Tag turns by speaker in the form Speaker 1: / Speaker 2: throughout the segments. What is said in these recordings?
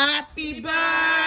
Speaker 1: Happy birthday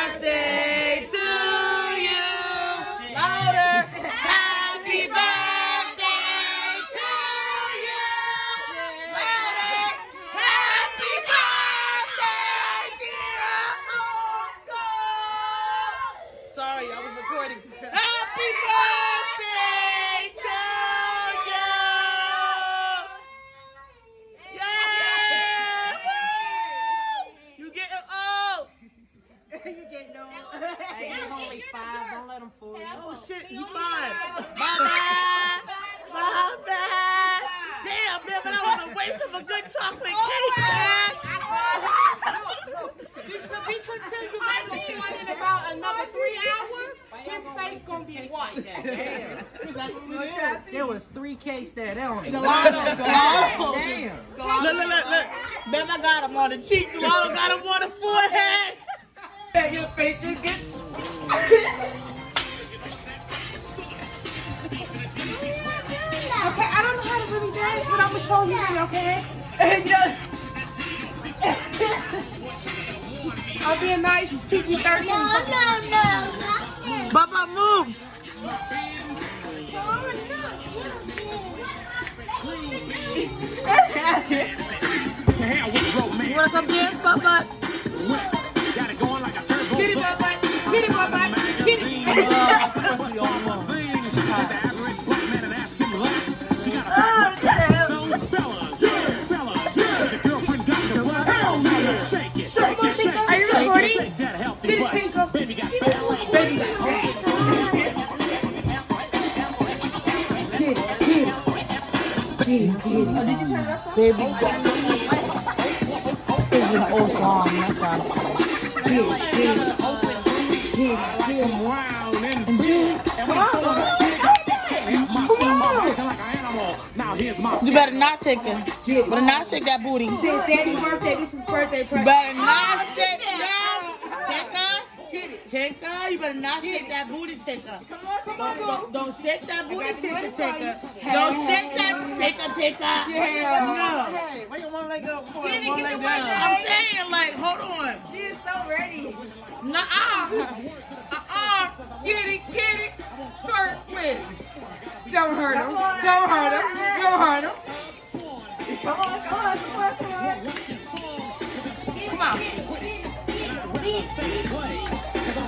Speaker 2: let him fool you.
Speaker 1: Oh shit, you fine. My bad. My bad. Damn, man, but that was a waste of a good chocolate oh, cake, man.
Speaker 3: To be continued making one in about another three hours, his face gonna be white.
Speaker 2: Damn. There was three cakes there. They don't
Speaker 1: Delano, Delano.
Speaker 2: Damn.
Speaker 1: Look, look, look, look. Babe, I got him on the cheek. Delano got him on the forehead.
Speaker 4: Your face is good.
Speaker 3: How to really dance, but I'm gonna show you, okay? I'll be a nice PG-13.
Speaker 5: No, no, no, it.
Speaker 1: Baba, move. You want some dance, Baba?
Speaker 3: Get it, Bubba. Get it, Bubba. Get it. Baby.
Speaker 2: An old song. That's all. Get it, get it. Get it, get it.
Speaker 6: Wow, and
Speaker 2: And Julie, come
Speaker 6: Now here's my
Speaker 1: You better not take it. You better not shake that booty.
Speaker 3: Daddy's birthday. This is birthday present.
Speaker 1: better not shake that. Tika. Tika, you better not shake that booty, Tika. Don't, don't, don't shake that booty, Tika, Tika. Don't shake that, Tika, Tika.
Speaker 3: Yeah.
Speaker 4: Hey, why you one leg up for
Speaker 3: Get it,
Speaker 4: one
Speaker 3: get
Speaker 4: leg
Speaker 3: the
Speaker 4: down?
Speaker 1: I'm saying, like, hold on.
Speaker 4: She is so ready.
Speaker 1: Nuh-uh. Uh-uh.
Speaker 3: Get it, get it. With it. Don't hurt him. Don't hurt him. Don't hurt him.
Speaker 4: Come on, come on, come on, come on.
Speaker 3: Come on.
Speaker 6: Cause I'm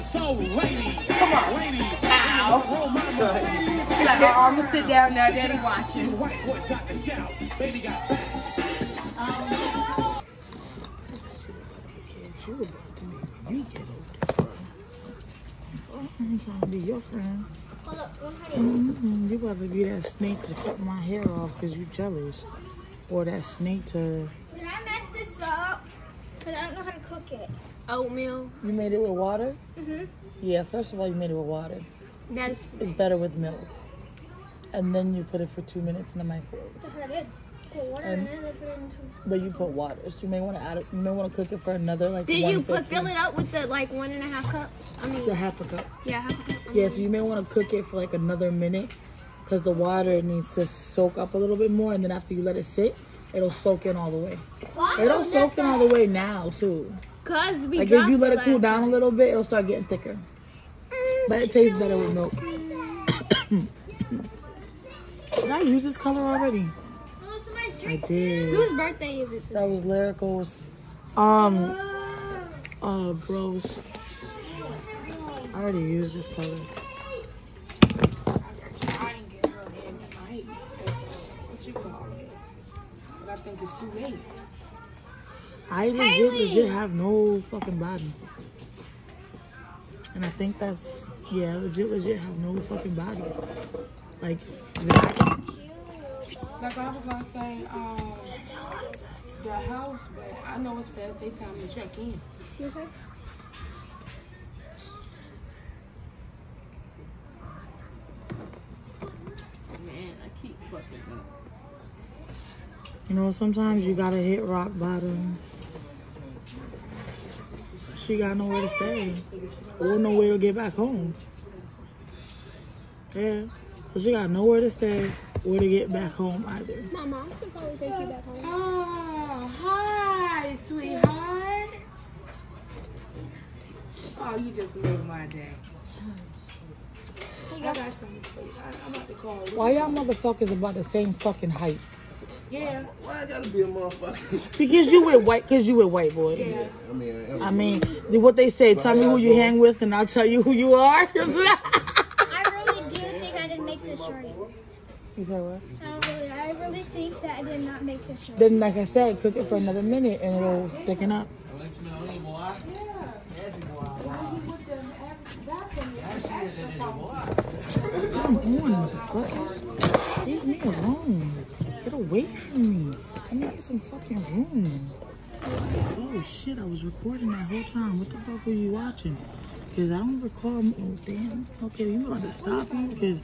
Speaker 6: on. So ladies, come on, ladies,
Speaker 3: Ow.
Speaker 6: roll my Mercedes.
Speaker 3: Like, oh, I'm gonna sit down now. Daddy watching.
Speaker 6: White boys got to shout. Baby got back.
Speaker 2: You about to make me get older. I'm trying to be your friend.
Speaker 5: Hold up, one honey.
Speaker 2: Mm-hmm. You about to be that snake to cut my hair off because you jealous. Or that snake to...
Speaker 5: Did I mess this up? Because I don't know how to cook it.
Speaker 3: Oatmeal.
Speaker 2: You made it with water?
Speaker 5: Mm-hmm.
Speaker 2: Yeah, first of all, you made it with water.
Speaker 3: That's
Speaker 2: It's better with milk. And then you put it for two minutes in the microwave.
Speaker 5: That's what I did. Put water
Speaker 2: And-
Speaker 5: in it, then put it into...
Speaker 2: But you put water, so you may want to add it. You may want to cook it for another like.
Speaker 3: Did you put fill it up with the like one and a half cup? I mean,
Speaker 2: the half a cup.
Speaker 3: yeah, half a cup.
Speaker 2: Yeah, so you may want to cook it for like another minute, because the water needs to soak up a little bit more, and then after you let it sit, it'll soak in all the way.
Speaker 5: Why?
Speaker 2: It'll soak in all the way now too.
Speaker 3: Cause we
Speaker 2: Like if you let it cool down a little bit, it'll start getting thicker. But it tastes better with milk. Did I use this color already?
Speaker 5: Oh,
Speaker 2: I did.
Speaker 3: Whose birthday is it? today?
Speaker 2: That was lyricals. Um, uh, bros. I already used this color.
Speaker 3: I think it's too late.
Speaker 2: I legit, legit have no fucking body. And I think that's, yeah, legit, legit have no fucking body. Like, that.
Speaker 3: Like I was gonna say, um, the house, but I know it's past their time to check in. Man, I keep fucking up.
Speaker 2: You know, sometimes you gotta hit rock bottom. She got nowhere to stay or nowhere to get back home. Yeah. So she got nowhere to stay or to get back home either.
Speaker 5: Mama, I can probably take you back home.
Speaker 3: Oh, hi, sweetheart. Oh, you just made my day. I
Speaker 5: got
Speaker 3: I'm about to call.
Speaker 2: Why y'all motherfuckers about the same fucking height?
Speaker 3: Yeah,
Speaker 7: Why I gotta be a motherfucker?
Speaker 2: Because you with white, because you with white boy.
Speaker 3: yeah.
Speaker 7: I mean,
Speaker 2: I mean, what they say, tell me who you hang with and I'll tell you who you are.
Speaker 5: I really do think I didn't make this right.
Speaker 2: you said what?
Speaker 5: I don't really. I really think that I did not make this right.
Speaker 2: Then, like I said, cook it for another minute and it'll thicken up. Yeah. Come on, motherfuckers. Leave me alone. Away from me. I need some fucking room. Oh shit, I was recording that whole time. What the fuck were you watching? Because I don't recall. Oh, damn. Okay, you about to stop me? Because